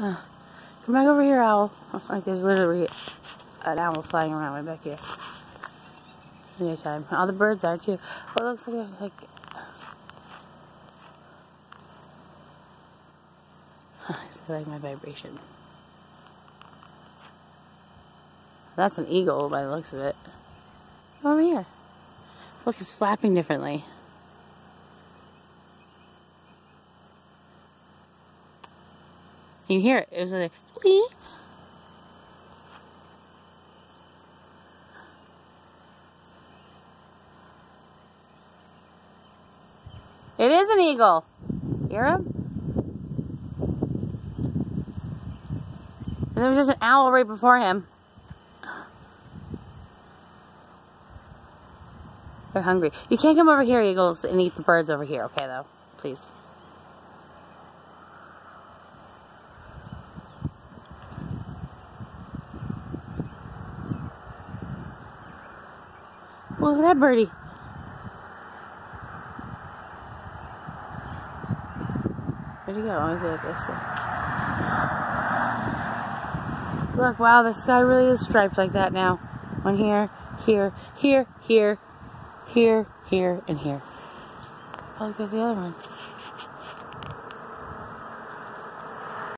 Come back over here, owl. Like there's literally an owl flying around right back here. Anytime. All the birds are too. It looks like there's like. I like my vibration. That's an eagle by the looks of it. Over here. Look, it's flapping differently. You hear it. It was like, wee. It is an eagle. Hear him? And there was just an owl right before him. They're hungry. You can't come over here, eagles, and eat the birds over here, okay, though? Please. Look at that birdie. Where'd he go? Oh, he's Look, wow, the sky really is striped like that now. One here, here, here, here, here, here, and here. Oh, look, there's the other one.